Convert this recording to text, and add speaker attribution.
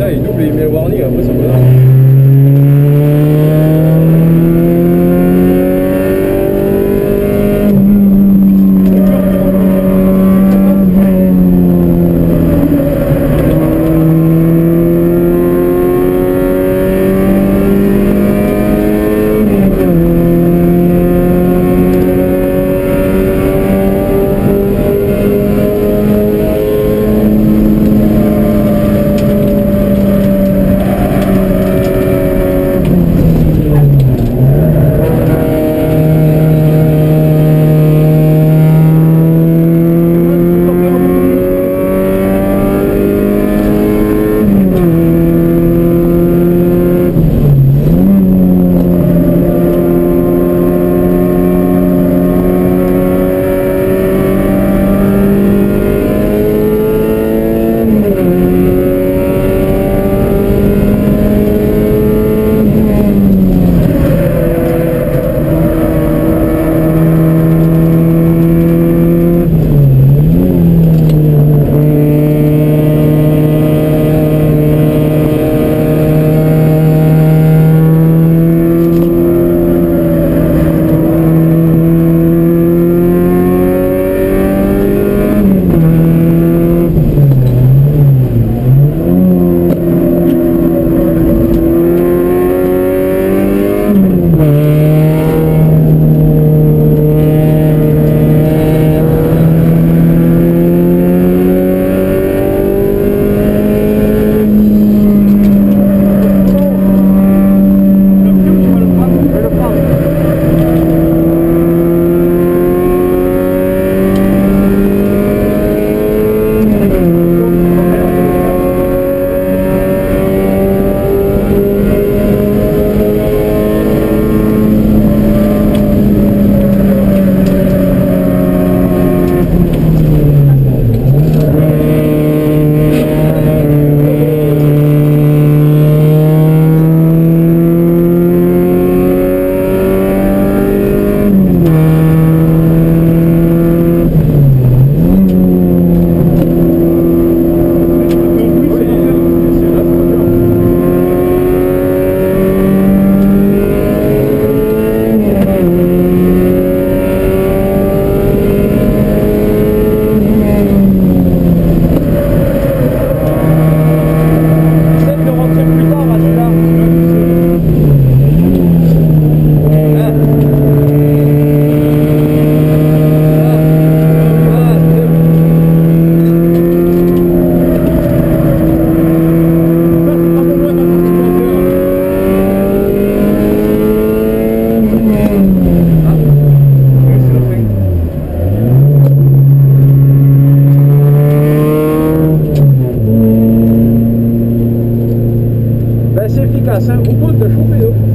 Speaker 1: Hey, n'oubliez pas les warnings, après ça peut O o poder eu.